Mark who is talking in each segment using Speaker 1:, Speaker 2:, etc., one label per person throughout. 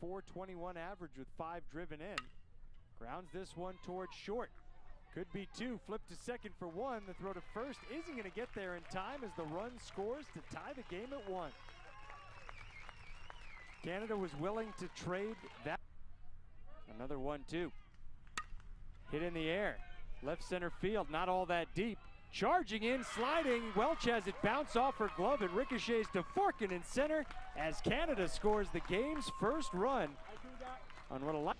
Speaker 1: 421 average with five driven in. Grounds this one towards short. Could be two. Flip to second for one. The throw to first isn't going to get there in time as the run scores to tie the game at one. Canada was willing to trade that. Another one, two. Hit in the air. Left center field, not all that deep. Charging in, sliding. Welch has it bounce off her glove and ricochets to Forkin in center as Canada scores the game's first run on what a lot.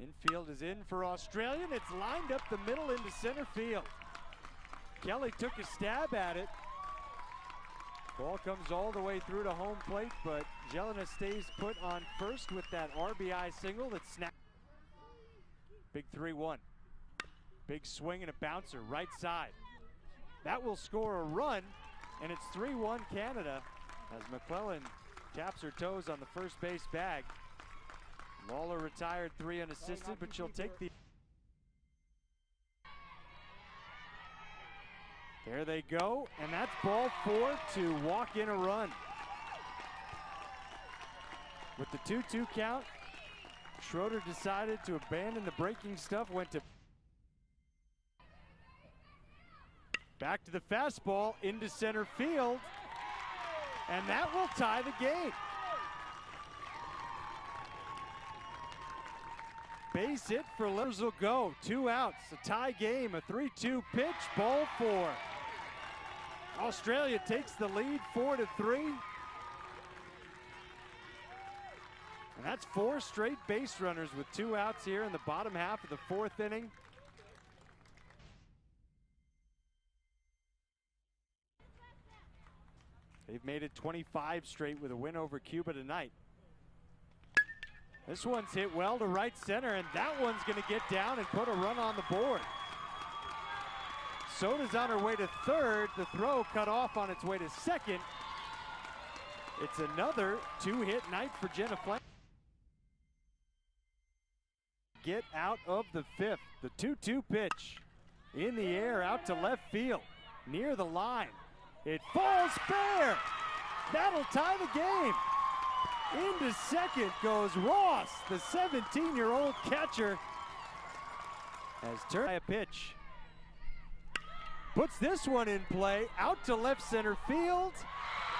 Speaker 1: Infield is in for Australian. It's lined up the middle into center field. Kelly took a stab at it. Ball comes all the way through to home plate, but Jelena stays put on first with that RBI single that snapped. Big 3 1. Big swing and a bouncer, right side. That will score a run, and it's 3 1 Canada as McClellan taps her toes on the first base bag. Lalor retired three unassisted, but she'll take the. There they go, and that's ball four to walk in a run. With the 2 2 count, Schroeder decided to abandon the breaking stuff, went to. Back to the fastball into center field, and that will tie the game. Base hit for Litters will go. Two outs, a tie game, a 3 2 pitch, ball four. Australia takes the lead four to three. And that's four straight base runners with two outs here in the bottom half of the fourth inning. They've made it 25 straight with a win over Cuba tonight. This one's hit well to right center, and that one's going to get down and put a run on the board. Soda's on her way to third. The throw cut off on its way to second. It's another two-hit night for Jenna Flank. Get out of the fifth. The 2-2 pitch in the air out to left field near the line. It falls fair. That'll tie the game. Into second goes Ross, the 17-year-old catcher. Has turned a pitch. Puts this one in play, out to left center field.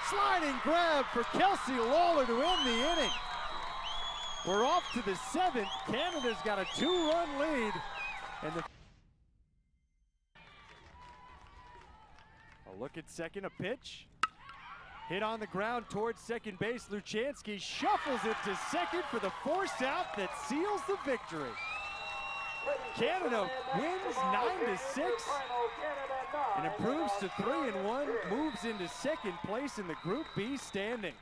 Speaker 1: Sliding grab for Kelsey Lalor to end the inning. We're off to the seventh. Canada's got a two-run lead. And the a look at second, a pitch. Hit on the ground towards second base. Luchanski shuffles it to second for the force out that seals the victory. Canada wins 9 to 6 and improves to 3 and 1, moves into second place in the Group B standings.